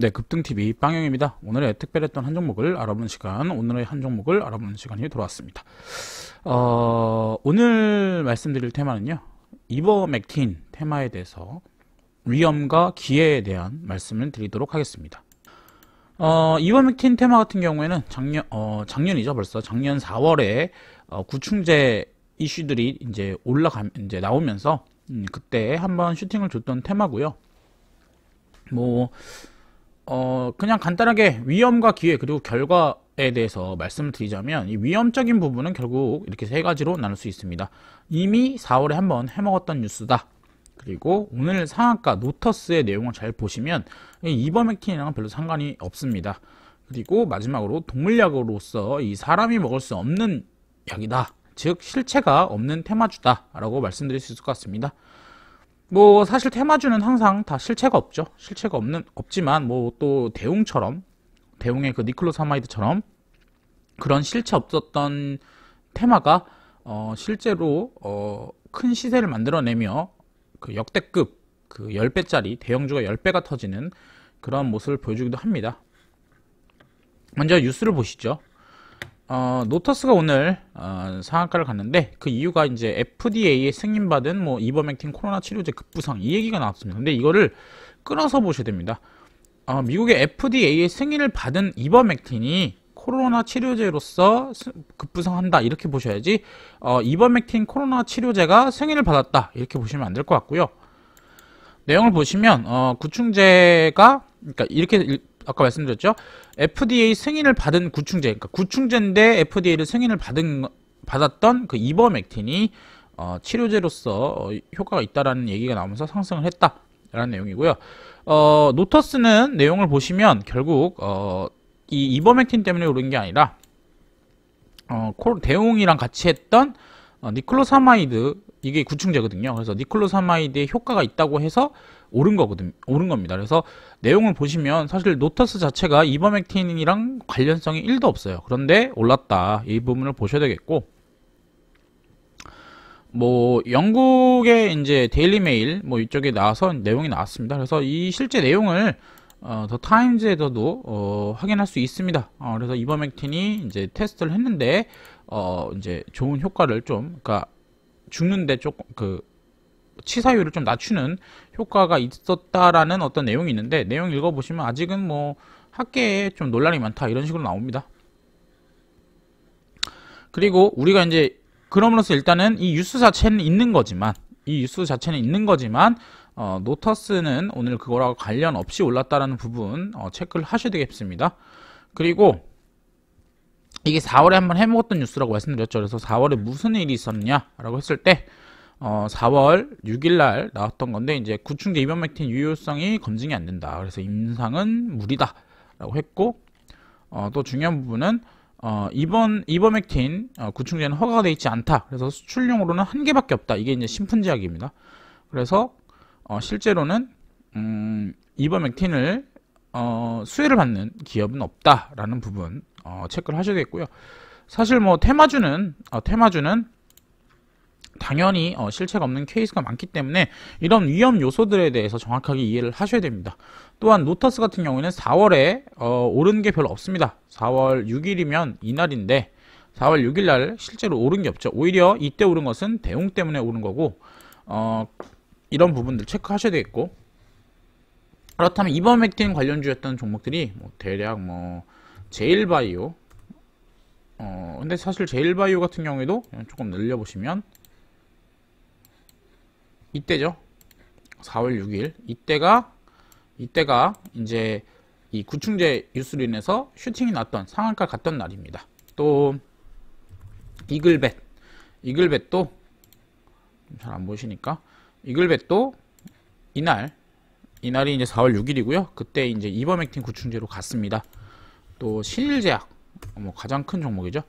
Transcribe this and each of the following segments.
네, 급등TV 빵영입니다. 오늘의 특별했던 한 종목을 알아보는 시간, 오늘의 한 종목을 알아보는 시간이 돌아왔습니다. 어, 오늘 말씀드릴 테마는요, 이버맥틴 테마에 대해서 위험과 기회에 대한 말씀을 드리도록 하겠습니다. 어, 이버맥틴 테마 같은 경우에는 작년, 어, 작년이죠, 벌써. 작년 4월에 어, 구충제 이슈들이 이제 올라가, 이제 나오면서, 음, 그때 한번 슈팅을 줬던 테마고요. 뭐, 어, 그냥 간단하게 위험과 기회 그리고 결과에 대해서 말씀을 드리자면 이 위험적인 부분은 결국 이렇게 세 가지로 나눌 수 있습니다. 이미 4월에 한번 해먹었던 뉴스다. 그리고 오늘 상한가 노터스의 내용을 잘 보시면 이버맥틴이랑은 별로 상관이 없습니다. 그리고 마지막으로 동물약으로서 이 사람이 먹을 수 없는 약이다. 즉 실체가 없는 테마주다 라고 말씀드릴 수 있을 것 같습니다. 뭐 사실 테마주는 항상 다 실체가 없죠. 실체가 없는 없지만 뭐 또 대웅처럼 대웅의 그 니클로사마이드처럼 그런 실체 없었던 테마가 어 실제로 어큰 시세를 만들어내며 그 역대급 그 10배짜리 대형주가 10배가 터지는 그런 모습을 보여주기도 합니다. 먼저 뉴스를 보시죠. 어, 노터스가 오늘 어, 상한가를 갔는데 그 이유가 이제 FDA에 승인받은 뭐 이버맥틴 코로나 치료제 급부상 이 얘기가 나왔습니다. 근데 이거를 끊어서 보셔야 됩니다. 어, 미국의 FDA의 승인을 받은 이버맥틴이 코로나 치료제로서 급부상한다 이렇게 보셔야지 어, 이버맥틴 코로나 치료제가 승인을 받았다 이렇게 보시면 안 될 것 같고요. 내용을 보시면 어, 구충제가 그러니까 이렇게 아까 말씀드렸죠. FDA 승인을 받은 구충제, 그러니까 구충제인데 FDA를 승인을 받은 받았던 그 이버멕틴이 어, 치료제로서 어, 효과가 있다라는 얘기가 나오면서 상승을 했다라는 내용이고요. 어, 노터스는 내용을 보시면 결국 어, 이 이버멕틴 때문에 오른 게 아니라 어, 대웅이랑 같이 했던 어, 니클로사마이드 이게 구충제거든요. 그래서 니클로사마이드의 효과가 있다고 해서 오른 거거든, 오른 겁니다. 그래서 내용을 보시면 사실 노터스 자체가 이버멕틴이랑 관련성이 1도 없어요. 그런데 올랐다. 이 부분을 보셔야 되겠고, 뭐 영국의 이제 데일리 메일 뭐 이쪽에 나와서 내용이 나왔습니다. 그래서 이 실제 내용을 어, 더 타임즈에서도 어, 확인할 수 있습니다. 어, 그래서 이버멕틴이 이제 테스트를 했는데 어, 이제 좋은 효과를 좀, 그러니까 죽는데 조금 그 치사율을 좀 낮추는 효과가 있었다라는 어떤 내용이 있는데 내용 읽어보시면 아직은 뭐 학계에 좀 논란이 많다 이런 식으로 나옵니다. 그리고 우리가 이제 그럼으로써 일단은 이 뉴스 자체는 있는 거지만 이 뉴스 자체는 있는 거지만 어, 노터스는 오늘 그거랑 관련 없이 올랐다라는 부분 어, 체크를 하셔야 되겠습니다. 그리고 이게 4월에 한번 해먹었던 뉴스라고 말씀드렸죠. 그래서 4월에 무슨 일이 있었냐라고 했을 때 어, 4월 6일 날 나왔던 건데 이제 구충제 이번맥틴 유효성이 검증이 안 된다. 그래서 임상은 무리다 라고 했고 어, 또 중요한 부분은 어, 이번 이버맥틴 어, 구충제는 허가가 되어 있지 않다. 그래서 수출용으로는 한 개밖에 없다. 이게 이제 신품제약입니다. 그래서 어, 실제로는 음, 이버맥틴을 어, 수혜를 받는 기업은 없다라는 부분 어, 체크를 하셔야겠고요. 사실 뭐 테마주는 어, 테마주는 당연히 어, 실체가 없는 케이스가 많기 때문에 이런 위험 요소들에 대해서 정확하게 이해를 하셔야 됩니다. 또한 노터스 같은 경우에는 4월에 어, 오른 게 별로 없습니다. 4월 6일이면 이날인데 4월 6일 날 실제로 오른 게 없죠. 오히려 이때 오른 것은 대웅 때문에 오른 거고 어, 이런 부분들 체크하셔야 되겠고 그렇다면 이버맥틴 관련주였던 종목들이 뭐 대략 뭐 제일바이오 어 근데 사실 제일바이오 같은 경우에도 조금 늘려보시면 이때죠. 4월 6일 이때가 이때가 이제 이 구충제 뉴스로 인해서 슈팅이 났던 상한가 갔던 날입니다. 또 이글벳 이글벳도 잘 안 보시니까 이글벳도 이날 이날이 이제 4월 6일이고요. 그때 이제 이버맥틴 구충제로 갔습니다. 또 신일제약 뭐 가장 큰 종목이죠.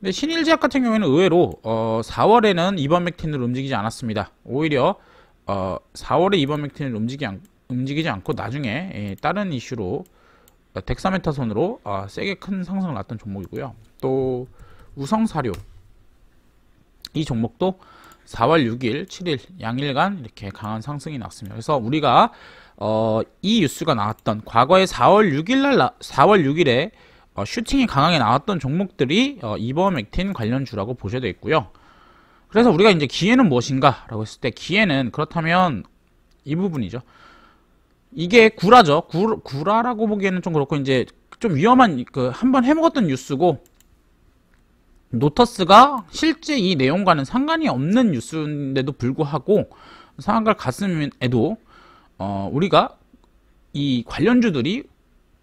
근데 신일제약 같은 경우에는 의외로 어 4월에는 이버맥틴을 움직이지 않았습니다. 오히려 어 4월에 이버맥틴을 움직이 않, 움직이지 않고 나중에 예, 다른 이슈로 덱사메타 손으로 어, 세게 큰 상승을 났던 종목이고요. 또 우성사료 이 종목도 4월 6일, 7일 양일간 이렇게 강한 상승이 났습니다. 그래서 우리가 어, 이 뉴스가 나왔던 과거에 4월 6일 날 4월 6일에 어, 슈팅이 강하게 나왔던 종목들이 어, 이버 맥틴 관련주라고 보셔야 되겠고요. 그래서 우리가 이제 기회는 무엇인가 라고 했을 때 기회는 그렇다면 이 부분이죠. 이게 구라죠. 구, 구라라고 보기에는 좀 그렇고 이제 좀 위험한 그 한번 해먹었던 뉴스고 노터스가 실제 이 내용과는 상관이 없는 뉴스인데도 불구하고 상한가를 갔음에도 어, 우리가 이 관련주들이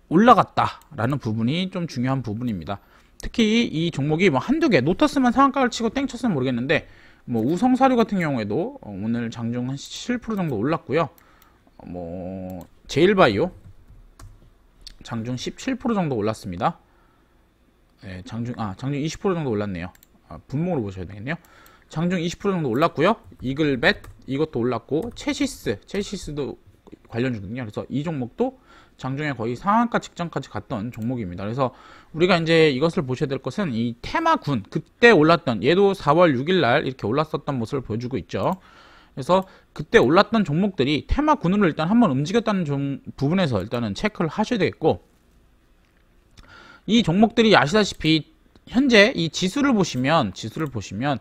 올라갔다라는 부분이 좀 중요한 부분입니다. 특히 이 종목이 뭐 한두 개, 노터스만 상한가를 치고 땡 쳤으면 모르겠는데 뭐 우성사료 같은 경우에도 어, 오늘 장중 한 7% 정도 올랐고요. 어, 뭐 제일바이오 장중 17% 정도 올랐습니다. 네, 장중 아 장중 20% 정도 올랐네요. 아, 분목으로 보셔야 되겠네요. 장중 20% 정도 올랐고요. 이글벳 이것도 올랐고 체시스 체시스도 관련주거든요. 그래서 이 종목도 장중에 거의 상한가 직전까지 갔던 종목입니다. 그래서 우리가 이제 이것을 보셔야 될 것은 이 테마군 그때 올랐던 얘도 4월 6일 날 이렇게 올랐었던 모습을 보여주고 있죠. 그래서 그때 올랐던 종목들이 테마군으로 일단 한번 움직였다는 종, 부분에서 일단은 체크를 하셔야 되겠고 이 종목들이 아시다시피 현재 이 지수를 보시면 지수를 보시면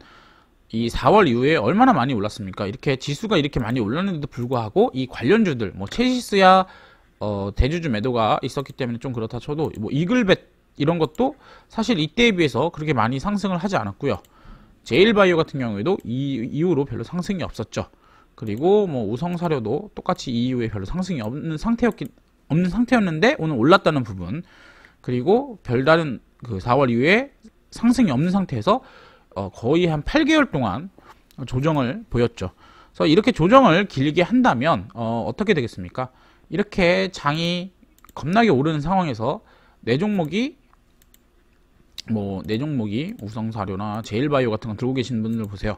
이 4월 이후에 얼마나 많이 올랐습니까? 이렇게 지수가 이렇게 많이 올랐는데도 불구하고 이 관련주들 뭐 체시스야 어, 대주주 매도가 있었기 때문에 좀 그렇다 쳐도 뭐 이글벳 이런 것도 사실 이때에 비해서 그렇게 많이 상승을 하지 않았고요. 제일바이오 같은 경우에도 이 이후로 별로 상승이 없었죠. 그리고 뭐 우성사료도 똑같이 이 이후에 별로 상승이 없는 상태였기 없는 상태였는데 오늘 올랐다는 부분 그리고 별다른 그 4월 이후에 상승이 없는 상태에서 어 거의 한 8개월 동안 조정을 보였죠. 그래서 이렇게 조정을 길게 한다면 어 어떻게 되겠습니까? 이렇게 장이 겁나게 오르는 상황에서 내 종목이 뭐 내 종목이 우성사료나 제일바이오 같은 거 들고 계신 분들 보세요.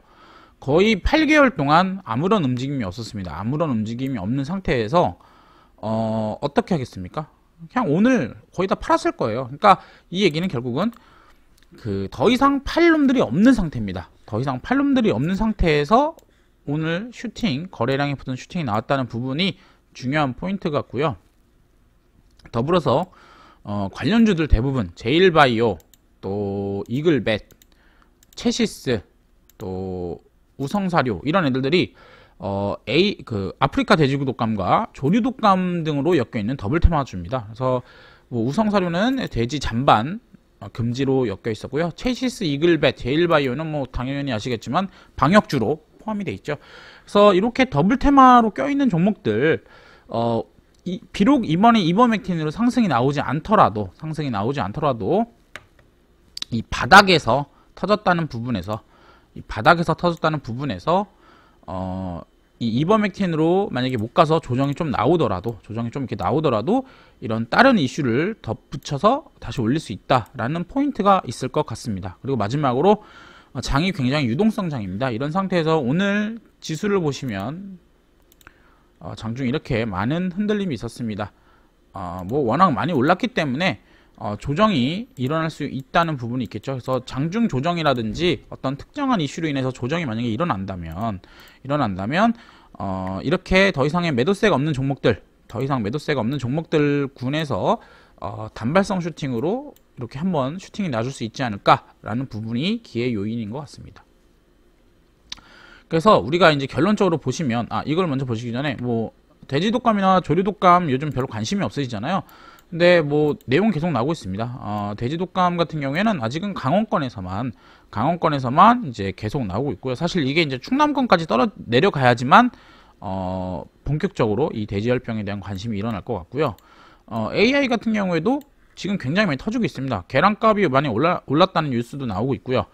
거의 8개월 동안 아무런 움직임이 없었습니다. 아무런 움직임이 없는 상태에서 어, 어떻게 하겠습니까? 그냥 오늘 거의 다 팔았을 거예요. 그러니까 이 얘기는 결국은 그 더 이상 팔 놈들이 없는 상태입니다. 더 이상 팔 놈들이 없는 상태에서 오늘 슈팅 거래량이 붙은 슈팅이 나왔다는 부분이 중요한 포인트 같고요. 더불어서 어, 관련주들 대부분 제일바이오 또 이글벳 체시스 또 우성사료 이런 애들들이 어, A 그 아프리카 돼지구 독감과 조류 독감 등으로 엮여 있는 더블 테마주입니다. 그래서 뭐 우성사료는 돼지 잔반 어, 금지로 엮여 있었고요. 체시스 이글벳 제일바이오는 뭐 당연히 아시겠지만 방역주로 포함이 돼 있죠. 그래서 이렇게 더블 테마로 껴있는 종목들 어, 이, 비록 이번에 이버맥틴으로 상승이 나오지 않더라도 상승이 나오지 않더라도 이 바닥에서 터졌다는 부분에서 이 바닥에서 터졌다는 부분에서 어, 이 이버맥틴으로 만약에 못 가서 조정이 좀 나오더라도 조정이 좀 이렇게 나오더라도 이런 다른 이슈를 덧붙여서 다시 올릴 수 있다라는 포인트가 있을 것 같습니다. 그리고 마지막으로 어, 장이 굉장히 유동성 장입니다. 이런 상태에서 오늘 지수를 보시면 어, 장중 이렇게 많은 흔들림이 있었습니다. 어, 뭐 워낙 많이 올랐기 때문에 어, 조정이 일어날 수 있다는 부분이 있겠죠. 그래서 장중 조정이라든지 어떤 특정한 이슈로 인해서 조정이 만약에 일어난다면 일어난다면 어, 이렇게 더 이상의 매도세가 없는 종목들, 더 이상 매도세가 없는 종목들 군에서 어, 단발성 슈팅으로 이렇게 한번 슈팅이 나줄 수 있지 않을까라는 부분이 기회 요인인 것 같습니다. 그래서 우리가 이제 결론적으로 보시면 아 이걸 먼저 보시기 전에 뭐 돼지 독감이나 조류 독감 요즘 별로 관심이 없으시잖아요. 근데 뭐 내용 계속 나오고 있습니다. 어, 돼지 독감 같은 경우에는 아직은 강원권에서만 강원권에서만 이제 계속 나오고 있고요. 사실 이게 이제 충남권까지 떨어 내려가야지만 어, 본격적으로 이 돼지열병에 대한 관심이 일어날 것 같고요. 어, AI 같은 경우에도 지금 굉장히 많이 터지고 있습니다. 계란값이 많이 올라, 올랐다는 뉴스도 나오고 있고요.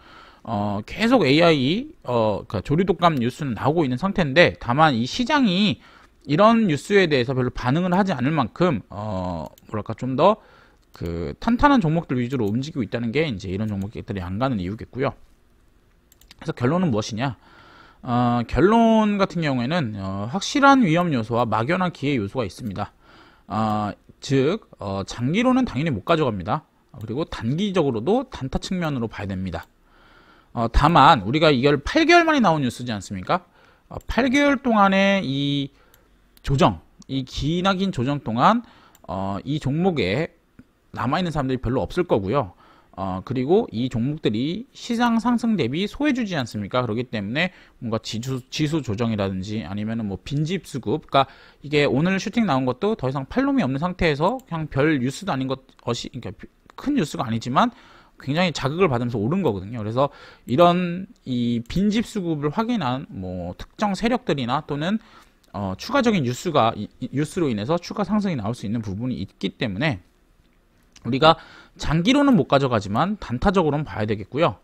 어, 계속 AI, 어, 그 조류독감 뉴스는 나오고 있는 상태인데, 다만 이 시장이 이런 뉴스에 대해서 별로 반응을 하지 않을 만큼, 어, 뭐랄까, 좀 더 그 탄탄한 종목들 위주로 움직이고 있다는 게 이제 이런 종목들이 안 가는 이유겠고요. 그래서 결론은 무엇이냐? 어, 결론 같은 경우에는 어, 확실한 위험 요소와 막연한 기회 요소가 있습니다. 어, 즉 어, 장기로는 당연히 못 가져갑니다. 그리고 단기적으로도 단타 측면으로 봐야 됩니다. 어, 다만 우리가 이걸 8개월 만에 나온 뉴스지 않습니까? 어, 8개월 동안에 이 조정, 이 기나긴 조정 동안 어, 이 종목에 남아있는 사람들이 별로 없을 거고요. 어, 그리고 이 종목들이 시장 상승 대비 소해주지 않습니까? 그렇기 때문에 뭔가 지수, 지수 조정이라든지 아니면은 뭐 빈집 수급, 그러니까 이게 오늘 슈팅 나온 것도 더 이상 팔로이 없는 상태에서 그냥 별 뉴스도 아닌 것이, 그러니까 큰 뉴스가 아니지만 굉장히 자극을 받으면서 오른 거거든요. 그래서 이런 이 빈집 수급을 확인한 뭐 특정 세력들이나 또는 어, 추가적인 뉴스가 이, 뉴스로 인해서 추가 상승이 나올 수 있는 부분이 있기 때문에 우리가 장기로는 못 가져가지만 단타적으로는 봐야 되겠고요.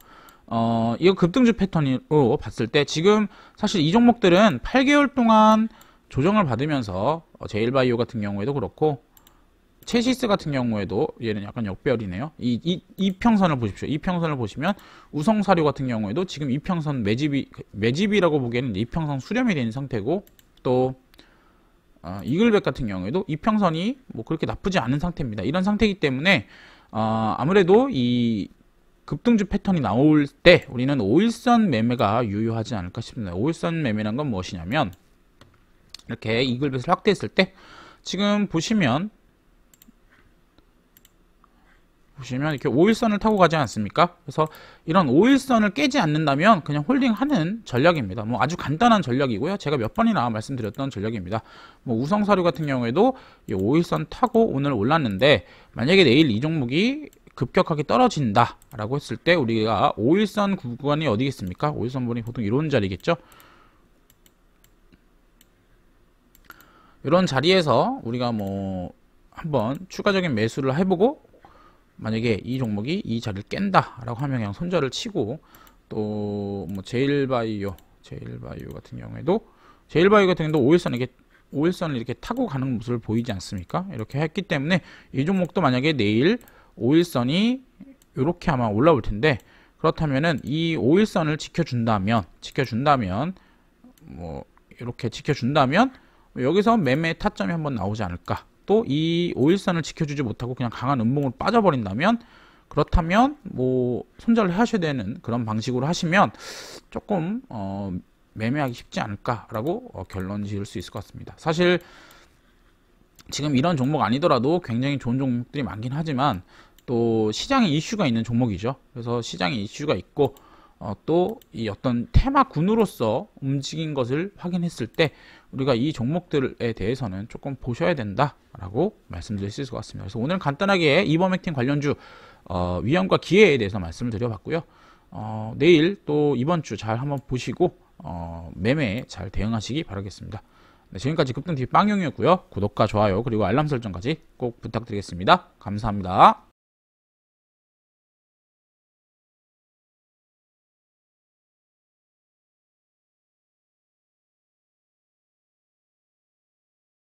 어, 이거 급등주 패턴으로 봤을 때 지금 사실 이 종목들은 8개월 동안 조정을 받으면서 어, 제일바이오 같은 경우에도 그렇고 체시스 같은 경우에도 얘는 약간 역별이네요. 이, 이, 이평선을 보십시오. 이평선을 보시면 우성사료 같은 경우에도 지금 이평선 매집이, 매집이라고 보기에는 이평선 수렴이 된 상태고 또 어, 이글백 같은 경우에도 이평선이 뭐 그렇게 나쁘지 않은 상태입니다. 이런 상태이기 때문에 어, 아무래도 이 급등주 패턴이 나올 때 우리는 5일선 매매가 유효하지 않을까 싶습니다. 5일선 매매란 건 무엇이냐면 이렇게 이글벳을 확대했을 때 지금 보시면 보시면 이렇게 5일선을 타고 가지 않습니까? 그래서 이런 5일선을 깨지 않는다면 그냥 홀딩하는 전략입니다. 뭐 아주 간단한 전략이고요. 제가 몇 번이나 말씀드렸던 전략입니다. 뭐 우성사료 같은 경우에도 이 5일선 타고 오늘 올랐는데 만약에 내일 이 종목이 급격하게 떨어진다 라고 했을 때 우리가 5일선 구간이 어디겠습니까? 5일선 분이 보통 이런 자리겠죠? 이런 자리에서 우리가 뭐 한번 추가적인 매수를 해보고 만약에 이 종목이 이 자리를 깬다 라고 하면 그냥 손절을 치고 또 뭐 제일바이오 제일바이오 같은 경우에도 제일바이오 같은 경우도 5일선 이렇게 5일선을 이렇게 타고 가는 모습을 보이지 않습니까? 이렇게 했기 때문에 이 종목도 만약에 내일 5일선이 이렇게 아마 올라올 텐데 그렇다면은 이 5일선을 지켜준다면 지켜준다면 뭐 이렇게 지켜준다면 여기서 매매 타점이 한번 나오지 않을까 또이 5일선을 지켜주지 못하고 그냥 강한 음봉으로 빠져버린다면 그렇다면 뭐 손절을 하셔야 되는 그런 방식으로 하시면 조금 어 매매하기 쉽지 않을까라고 어 결론 지을 수 있을 것 같습니다. 사실 지금 이런 종목 아니더라도 굉장히 좋은 종목들이 많긴 하지만 또 시장에 이슈가 있는 종목이죠. 그래서 시장에 이슈가 있고 어, 또 이 어떤 테마군으로서 움직인 것을 확인했을 때 우리가 이 종목들에 대해서는 조금 보셔야 된다라고 말씀드릴 수 있을 것 같습니다. 그래서 오늘 간단하게 이범 액팅 관련주 어, 위험과 기회에 대해서 말씀을 드려봤고요. 어, 내일 또 이번 주 잘 한번 보시고 어, 매매에 잘 대응하시기 바라겠습니다. 네, 지금까지 급등TV 빵용이었고요. 구독과 좋아요 그리고 알람 설정까지 꼭 부탁드리겠습니다. 감사합니다.